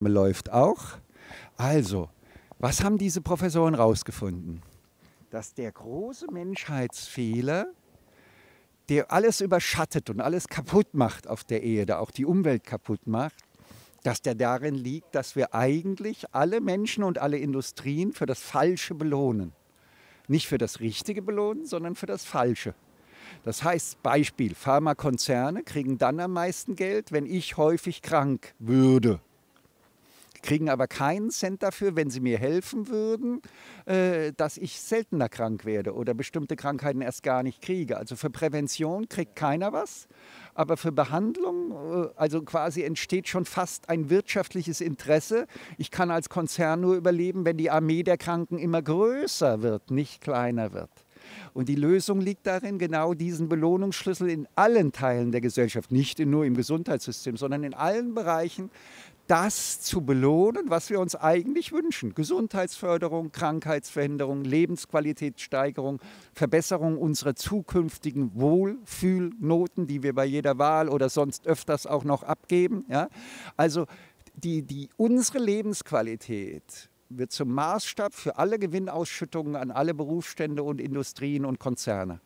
läuft auch. Also, was haben diese Professoren herausgefunden? Dass der große Menschheitsfehler, der alles überschattet und alles kaputt macht auf der Erde, auch die Umwelt kaputt macht, dass der darin liegt, dass wir eigentlich alle Menschen und alle Industrien für das Falsche belohnen. Nicht für das Richtige belohnen, sondern für das Falsche. Das heißt, Beispiel, Pharmakonzerne kriegen dann am meisten Geld, wenn ich häufig krank würde kriegen aber keinen Cent dafür, wenn sie mir helfen würden, äh, dass ich seltener krank werde oder bestimmte Krankheiten erst gar nicht kriege. Also für Prävention kriegt keiner was, aber für Behandlung, äh, also quasi entsteht schon fast ein wirtschaftliches Interesse. Ich kann als Konzern nur überleben, wenn die Armee der Kranken immer größer wird, nicht kleiner wird. Und die Lösung liegt darin, genau diesen Belohnungsschlüssel in allen Teilen der Gesellschaft, nicht nur im Gesundheitssystem, sondern in allen Bereichen das zu belohnen, was wir uns eigentlich wünschen. Gesundheitsförderung, Krankheitsverhinderung, Lebensqualitätssteigerung, Verbesserung unserer zukünftigen Wohlfühlnoten, die wir bei jeder Wahl oder sonst öfters auch noch abgeben. Ja? Also die, die, unsere Lebensqualität wird zum Maßstab für alle Gewinnausschüttungen an alle Berufsstände und Industrien und Konzerne.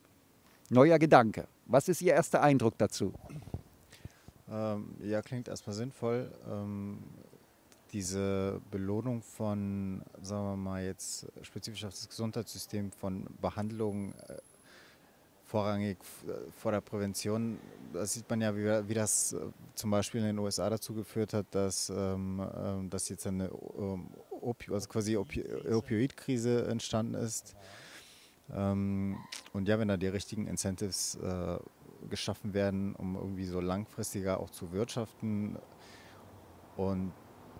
Neuer Gedanke. Was ist Ihr erster Eindruck dazu? Ähm, ja, klingt erstmal sinnvoll. Ähm, diese Belohnung von, sagen wir mal jetzt spezifisch auf das Gesundheitssystem, von Behandlung äh, vorrangig äh, vor der Prävention, das sieht man ja, wie, wie das äh, zum Beispiel in den USA dazu geführt hat, dass, ähm, ähm, dass jetzt eine ähm, Opi also quasi Opi Opioidkrise entstanden ist. Ähm, und ja, wenn da die richtigen Incentives äh, geschaffen werden, um irgendwie so langfristiger auch zu wirtschaften. Und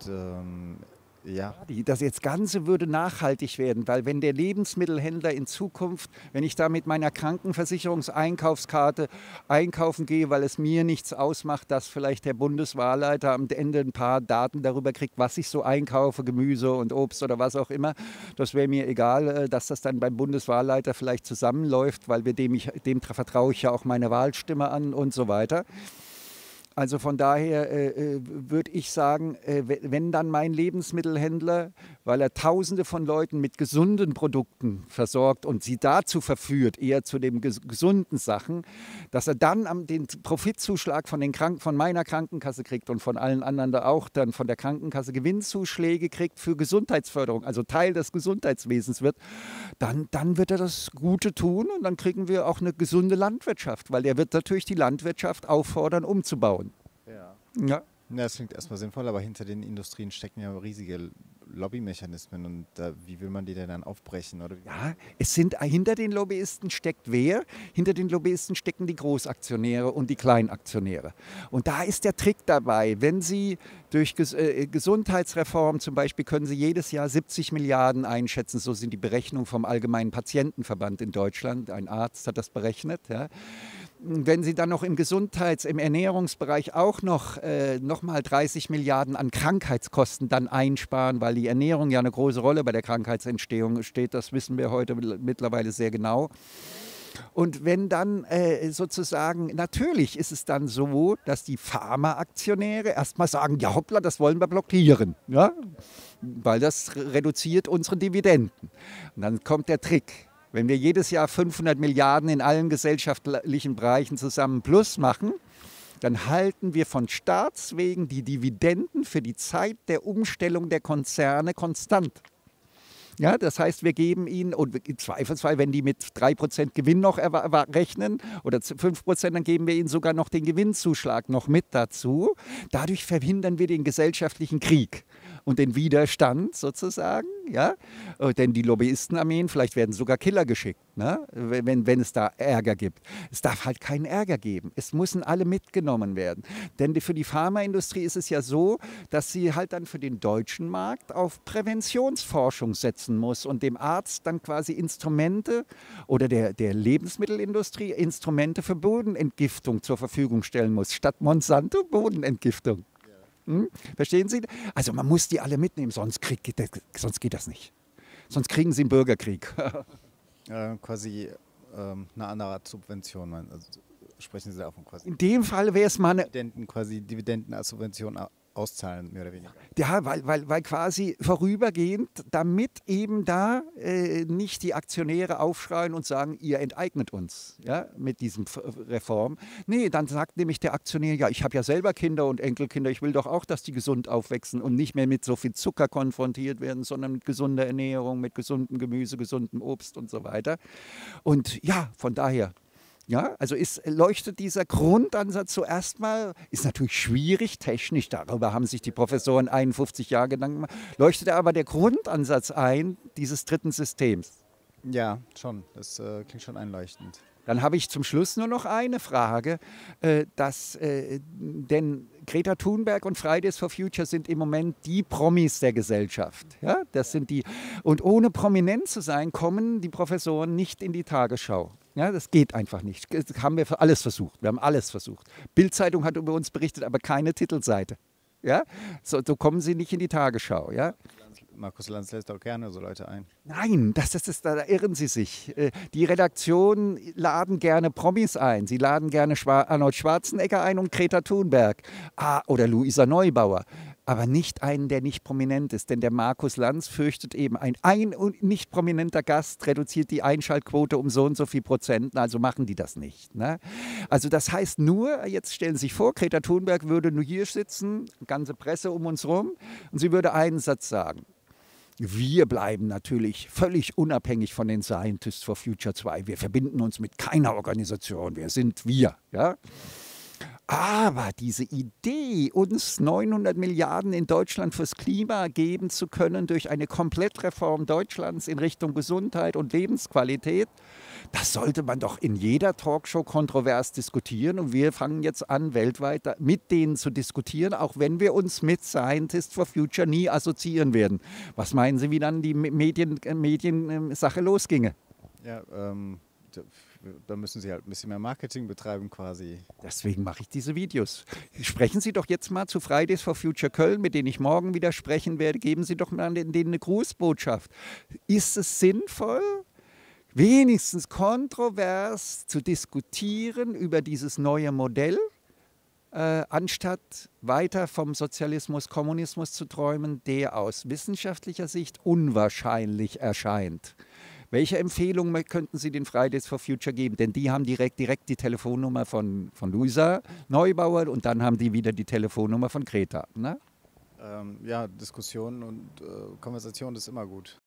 ähm, ja. Das jetzt Ganze würde nachhaltig werden, weil wenn der Lebensmittelhändler in Zukunft, wenn ich da mit meiner Krankenversicherungseinkaufskarte einkaufen gehe, weil es mir nichts ausmacht, dass vielleicht der Bundeswahlleiter am Ende ein paar Daten darüber kriegt, was ich so einkaufe, Gemüse und Obst oder was auch immer, das wäre mir egal, äh, dass das dann beim Bundeswahlleiter vielleicht zusammenläuft, weil wir dem, ich, dem vertraue ich ja auch meine Wahlstimme an und so weiter. Also von daher äh, äh würde ich sagen, äh, wenn dann mein Lebensmittelhändler, weil er Tausende von Leuten mit gesunden Produkten versorgt und sie dazu verführt, eher zu den ges gesunden Sachen, dass er dann am, den Profitzuschlag von, den Krank von meiner Krankenkasse kriegt und von allen anderen da auch dann von der Krankenkasse Gewinnzuschläge kriegt für Gesundheitsförderung, also Teil des Gesundheitswesens wird, dann, dann wird er das Gute tun und dann kriegen wir auch eine gesunde Landwirtschaft, weil er wird natürlich die Landwirtschaft auffordern, umzubauen. Ja. ja. Das klingt erstmal sinnvoll, aber hinter den Industrien stecken ja riesige Lobbymechanismen und äh, wie will man die denn dann aufbrechen? Oder? Ja, es sind hinter den Lobbyisten steckt wer? Hinter den Lobbyisten stecken die Großaktionäre und die Kleinaktionäre. Und da ist der Trick dabei, wenn Sie durch Ges äh, Gesundheitsreform zum Beispiel können Sie jedes Jahr 70 Milliarden einschätzen, so sind die Berechnungen vom Allgemeinen Patientenverband in Deutschland, ein Arzt hat das berechnet. Ja wenn Sie dann noch im Gesundheits-, im Ernährungsbereich auch noch, äh, noch mal 30 Milliarden an Krankheitskosten dann einsparen, weil die Ernährung ja eine große Rolle bei der Krankheitsentstehung steht, das wissen wir heute mittlerweile sehr genau. Und wenn dann äh, sozusagen, natürlich ist es dann so, dass die Pharmaaktionäre erstmal sagen, ja hoppla, das wollen wir blockieren, ja? weil das reduziert unsere Dividenden. Und dann kommt der Trick wenn wir jedes Jahr 500 Milliarden in allen gesellschaftlichen Bereichen zusammen plus machen, dann halten wir von Staatswegen die Dividenden für die Zeit der Umstellung der Konzerne konstant. Ja, das heißt, wir geben ihnen, und im Zweifelsfall, wenn die mit 3% Gewinn noch rechnen oder 5%, dann geben wir ihnen sogar noch den Gewinnzuschlag noch mit dazu. Dadurch verhindern wir den gesellschaftlichen Krieg und den Widerstand sozusagen. Ja? Äh, denn die Lobbyistenarmeen, vielleicht werden sogar Killer geschickt, ne? wenn, wenn es da Ärger gibt. Es darf halt keinen Ärger geben. Es müssen alle mitgenommen werden. Denn für die Pharmaindustrie ist es ja so, dass sie halt dann für den deutschen Markt auf Präventionsforschung setzen muss und dem Arzt dann quasi Instrumente oder der, der Lebensmittelindustrie Instrumente für Bodenentgiftung zur Verfügung stellen muss, statt Monsanto Bodenentgiftung. Hm? Verstehen Sie? Also man muss die alle mitnehmen, sonst, krieg, sonst geht das nicht. Sonst kriegen Sie einen Bürgerkrieg. äh, quasi ähm, eine andere Art Subvention. Also sprechen Sie davon quasi. In dem Fall wäre es mal eine. Dividenden, quasi Dividenden als Subvention auszahlen, mehr oder weniger. Ja, weil, weil, weil quasi vorübergehend, damit eben da äh, nicht die Aktionäre aufschreien und sagen, ihr enteignet uns ja, mit diesem Reform. Nee, dann sagt nämlich der Aktionär, ja, ich habe ja selber Kinder und Enkelkinder, ich will doch auch, dass die gesund aufwachsen und nicht mehr mit so viel Zucker konfrontiert werden, sondern mit gesunder Ernährung, mit gesundem Gemüse, gesundem Obst und so weiter. Und ja, von daher ja, also ist, leuchtet dieser Grundansatz zuerst mal, ist natürlich schwierig technisch, darüber haben sich die Professoren 51 Jahre Gedanken gemacht, leuchtet aber der Grundansatz ein dieses dritten Systems. Ja, schon, das äh, klingt schon einleuchtend. Dann habe ich zum Schluss nur noch eine Frage, äh, dass, äh, denn Greta Thunberg und Fridays for Future sind im Moment die Promis der Gesellschaft. Ja? Das sind die, und ohne prominent zu sein, kommen die Professoren nicht in die Tagesschau. Ja, das geht einfach nicht. Das haben wir alles versucht. Wir haben alles versucht. Bildzeitung hat über uns berichtet, aber keine Titelseite. Ja, so, so kommen sie nicht in die Tagesschau. Ja. Markus Lanz lässt auch gerne so Leute ein. Nein, das, das, das, da irren Sie sich. Äh, die Redaktionen laden gerne Promis ein. Sie laden gerne Arnold Schwarzenegger ein und Greta Thunberg. Ah, oder Luisa Neubauer aber nicht einen, der nicht prominent ist. Denn der Markus Lanz fürchtet eben, ein, ein nicht prominenter Gast reduziert die Einschaltquote um so und so viel Prozent. Also machen die das nicht. Ne? Also das heißt nur, jetzt stellen Sie sich vor, Greta Thunberg würde nur hier sitzen, ganze Presse um uns rum, und sie würde einen Satz sagen. Wir bleiben natürlich völlig unabhängig von den Scientists for Future 2. Wir verbinden uns mit keiner Organisation. Wir sind wir. Ja? Aber diese Idee, uns 900 Milliarden in Deutschland fürs Klima geben zu können durch eine Komplettreform Deutschlands in Richtung Gesundheit und Lebensqualität, das sollte man doch in jeder Talkshow kontrovers diskutieren. Und wir fangen jetzt an, weltweit mit denen zu diskutieren, auch wenn wir uns mit Scientists for Future nie assoziieren werden. Was meinen Sie, wie dann die Medien-Sache Medien, losginge? Ja, ähm, da müssen Sie halt ein bisschen mehr Marketing betreiben quasi. Deswegen mache ich diese Videos. Sprechen Sie doch jetzt mal zu Fridays for Future Köln, mit denen ich morgen wieder sprechen werde. Geben Sie doch mal denen eine Grußbotschaft. Ist es sinnvoll, wenigstens kontrovers zu diskutieren über dieses neue Modell? Äh, anstatt weiter vom Sozialismus, Kommunismus zu träumen, der aus wissenschaftlicher Sicht unwahrscheinlich erscheint. Welche Empfehlung könnten Sie den Fridays for Future geben? Denn die haben direkt, direkt die Telefonnummer von, von Luisa Neubauer und dann haben die wieder die Telefonnummer von Greta. Ne? Ähm, ja, Diskussion und äh, Konversation ist immer gut.